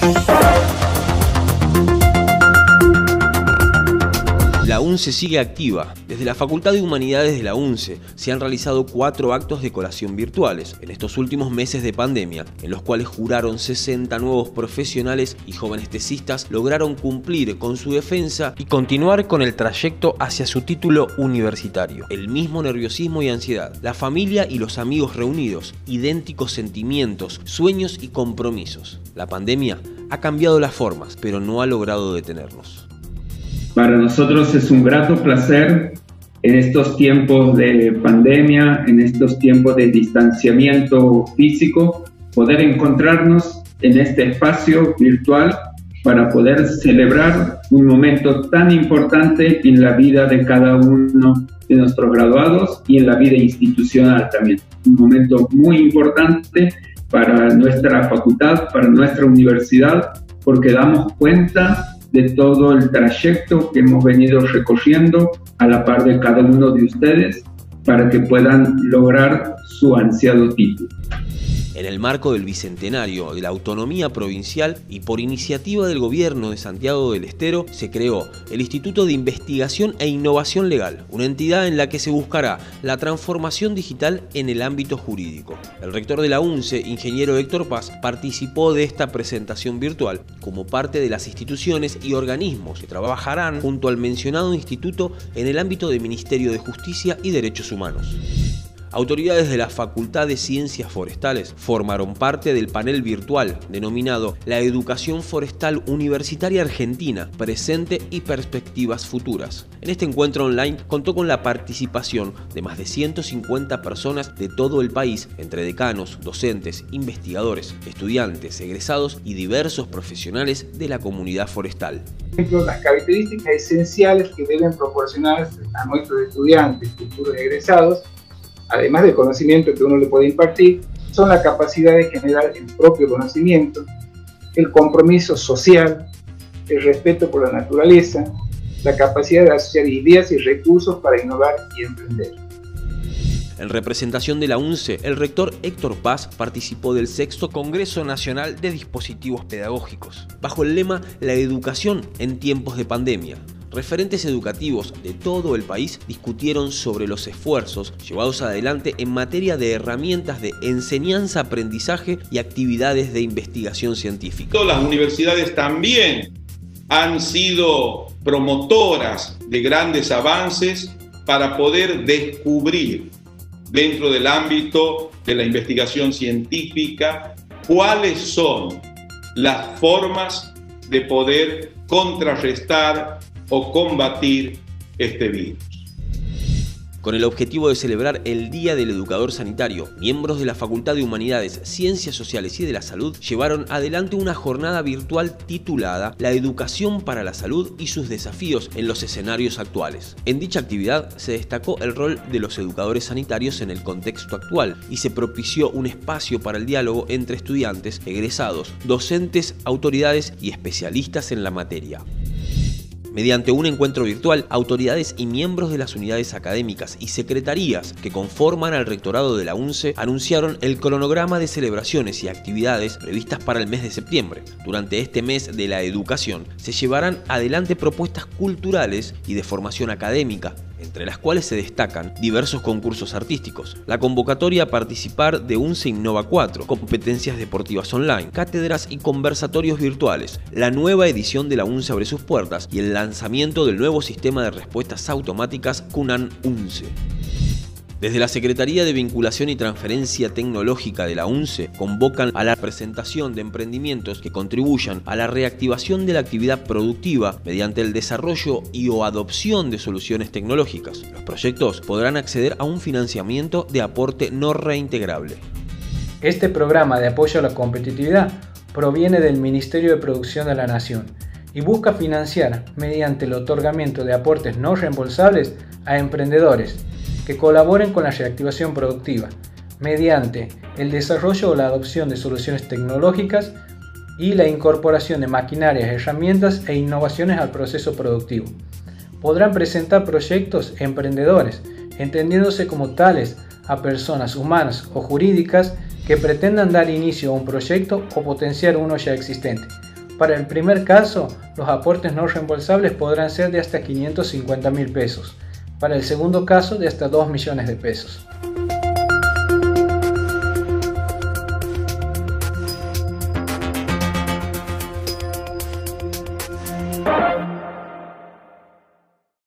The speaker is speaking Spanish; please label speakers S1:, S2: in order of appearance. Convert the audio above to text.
S1: La UNCE sigue activa. Desde la Facultad de Humanidades de la UNCE se han realizado cuatro actos de colación virtuales en estos últimos meses de pandemia, en los cuales juraron 60 nuevos profesionales y jóvenes tesistas lograron cumplir con su defensa y continuar con el trayecto hacia su título universitario. El mismo nerviosismo y ansiedad, la familia y los amigos reunidos, idénticos sentimientos, sueños y compromisos. La pandemia ha cambiado las formas, pero no ha logrado detenernos.
S2: Para nosotros es un grato placer en estos tiempos de pandemia, en estos tiempos de distanciamiento físico, poder encontrarnos en este espacio virtual para poder celebrar un momento tan importante en la vida de cada uno de nuestros graduados y en la vida institucional también. Un momento muy importante para nuestra facultad, para nuestra universidad, porque damos cuenta de todo el trayecto que hemos venido recorriendo a la par de cada uno de ustedes para que puedan lograr su ansiado título
S1: en el marco del bicentenario de la autonomía provincial y por iniciativa del gobierno de Santiago del Estero, se creó el Instituto de Investigación e Innovación Legal, una entidad en la que se buscará la transformación digital en el ámbito jurídico. El rector de la UNCE, ingeniero Héctor Paz, participó de esta presentación virtual como parte de las instituciones y organismos que trabajarán junto al mencionado instituto en el ámbito del Ministerio de Justicia y Derechos Humanos. Autoridades de la Facultad de Ciencias Forestales formaron parte del panel virtual denominado La Educación Forestal Universitaria Argentina, Presente y Perspectivas Futuras. En este encuentro online contó con la participación de más de 150 personas de todo el país, entre decanos, docentes, investigadores, estudiantes, egresados y diversos profesionales de la comunidad forestal.
S3: Las características esenciales que deben proporcionar a nuestros estudiantes, futuros egresados, además del conocimiento que uno le puede impartir, son la capacidad de generar el propio conocimiento, el compromiso social, el respeto por la naturaleza, la capacidad de asociar ideas y recursos para innovar y emprender.
S1: En representación de la UNCE, el rector Héctor Paz participó del sexto Congreso Nacional de Dispositivos Pedagógicos, bajo el lema La educación en tiempos de pandemia, referentes educativos de todo el país discutieron sobre los esfuerzos llevados adelante en materia de herramientas de enseñanza, aprendizaje y actividades de investigación científica.
S4: Las universidades también han sido promotoras de grandes avances para poder descubrir dentro del ámbito de la investigación científica cuáles son las formas de poder contrarrestar o combatir este virus.
S1: Con el objetivo de celebrar el Día del Educador Sanitario, miembros de la Facultad de Humanidades, Ciencias Sociales y de la Salud llevaron adelante una jornada virtual titulada La Educación para la Salud y sus desafíos en los escenarios actuales. En dicha actividad se destacó el rol de los educadores sanitarios en el contexto actual y se propició un espacio para el diálogo entre estudiantes, egresados, docentes, autoridades y especialistas en la materia. Mediante un encuentro virtual, autoridades y miembros de las unidades académicas y secretarías que conforman al rectorado de la UNCE anunciaron el cronograma de celebraciones y actividades previstas para el mes de septiembre. Durante este mes de la educación se llevarán adelante propuestas culturales y de formación académica, entre las cuales se destacan diversos concursos artísticos, la convocatoria a participar de UNCE Innova 4, competencias deportivas online, cátedras y conversatorios virtuales, la nueva edición de la UNCE abre sus puertas y el lanzamiento del nuevo sistema de respuestas automáticas CUNAN UNCE. Desde la Secretaría de Vinculación y Transferencia Tecnológica de la UNCE convocan a la presentación de emprendimientos que contribuyan a la reactivación de la actividad productiva mediante el desarrollo y o adopción de soluciones tecnológicas. Los proyectos podrán acceder a un financiamiento de aporte no reintegrable.
S5: Este programa de apoyo a la competitividad proviene del Ministerio de Producción de la Nación y busca financiar mediante el otorgamiento de aportes no reembolsables a emprendedores que colaboren con la reactivación productiva mediante el desarrollo o la adopción de soluciones tecnológicas y la incorporación de maquinarias, herramientas e innovaciones al proceso productivo. Podrán presentar proyectos emprendedores, entendiéndose como tales a personas humanas o jurídicas que pretendan dar inicio a un proyecto o potenciar uno ya existente, Para el primer caso, los aportes no reembolsables podrán ser de hasta 550 mil pesos. Para el segundo caso, de hasta 2 millones de pesos.